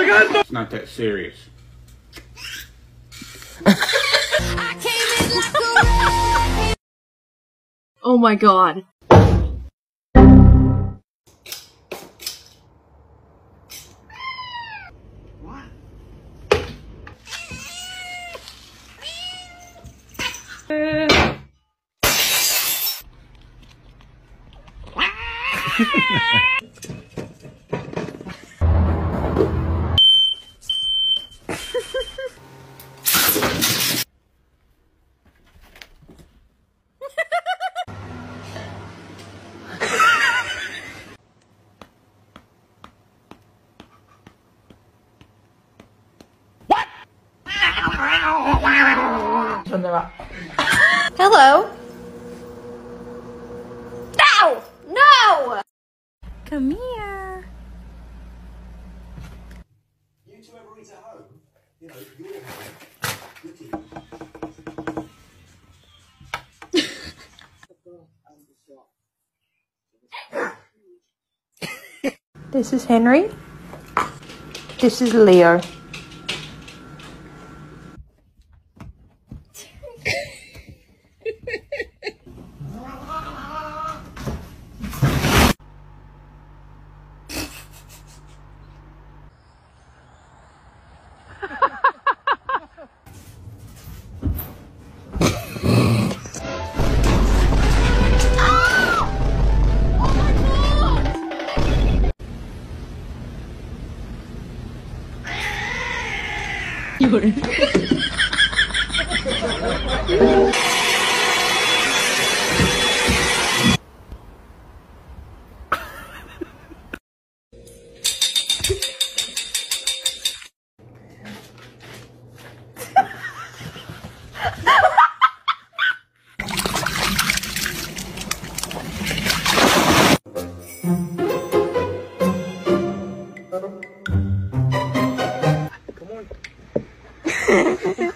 It's not that serious. Oh my god. Hello. No! No! Come here. You two ever eat at home? You know, your home, This is Henry. This is Leo. 有人 Mm-hmm.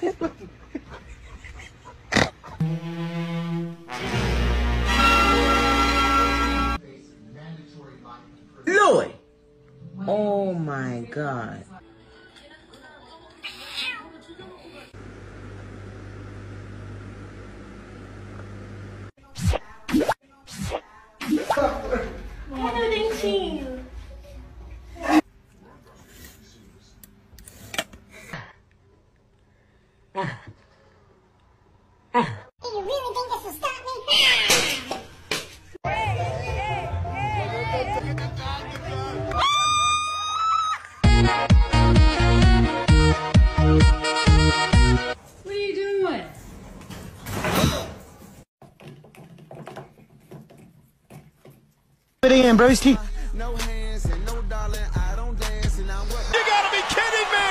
Put in, broski. No hands and no darling, I don't dance and I'm what? You gotta be kidding me!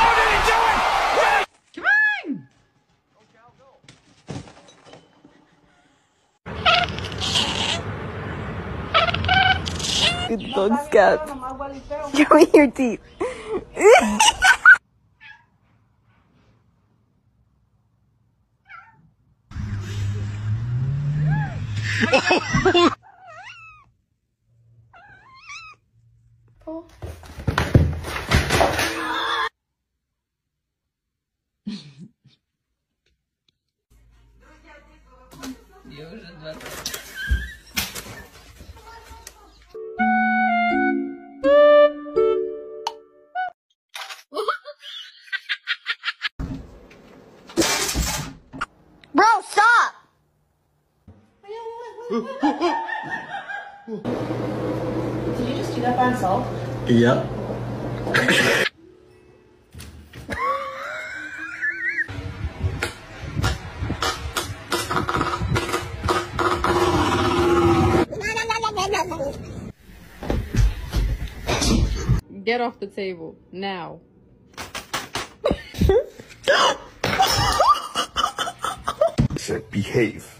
Oh, did he do it? Come on! Good dog scat. Show me your teeth. Bro, Did you just do that by himself? Yep. Get off the table. Now. said behave.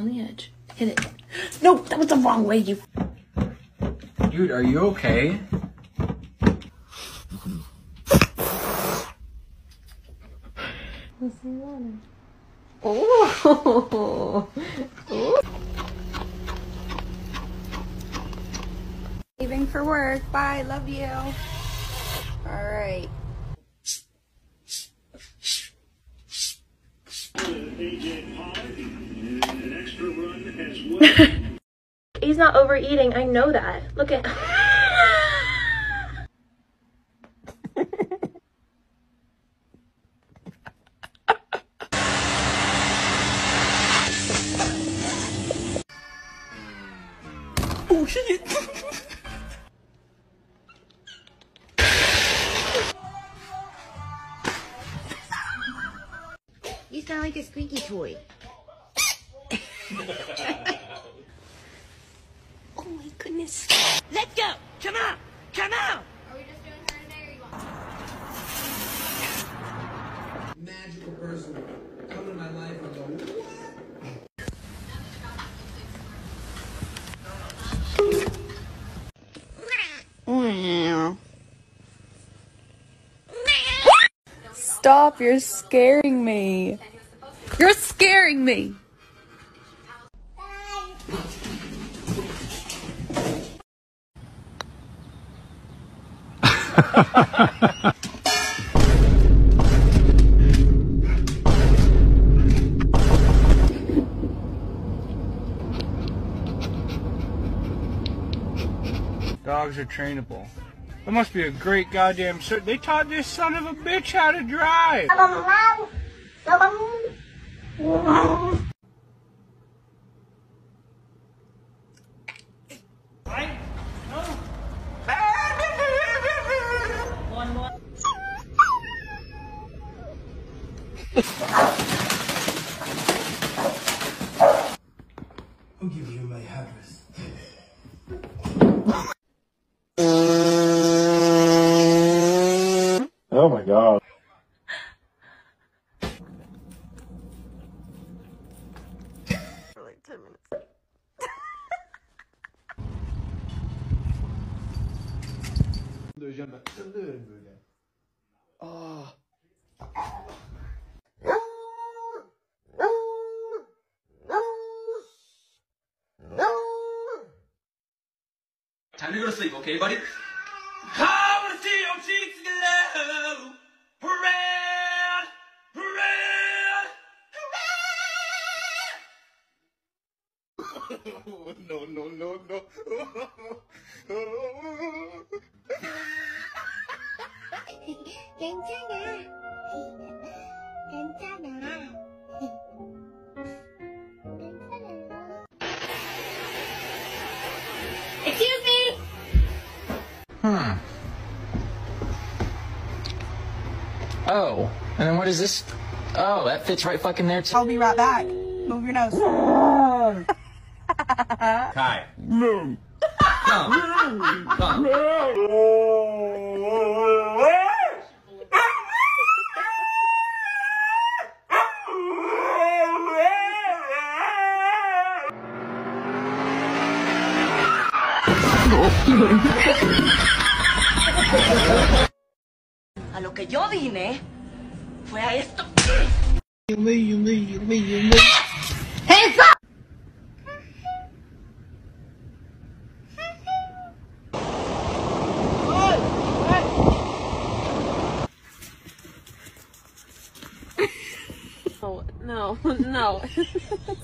on the edge. Hit it. No, that was the wrong way, you. Dude, are you okay? Oh. Leaving for work. Bye. Love you. All right. He's not overeating. I know that. Look at. Oh shit! You sound like a squeaky toy. Oh my goodness. Let's go! Come on! Come on! magical person come into my life and go, what? Stop, you're scaring me. You're scaring me. Dogs are trainable. That must be a great goddamn. They taught this son of a bitch how to drive. I'll give you my address. Oh my god. For like 10 minutes. Döveceğim ben. Sen döverim böyle. Aa. Time to go to sleep, okay, buddy? I wanna see your cheeks glow. Red, red, no, no, no, no. 괜찮아. 괜찮아. Hmm. Oh, and then what is this? Oh, that fits right fucking there too. I'll be right back. Move your nose. Kai. No. Come. Come. Lo que yo vine fue a esto. Up. no.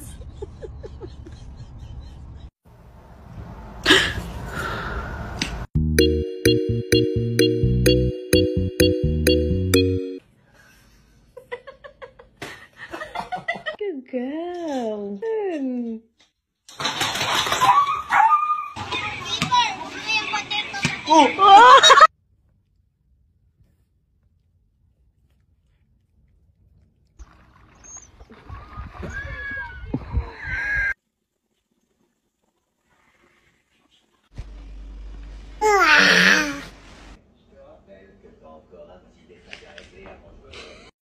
Oh.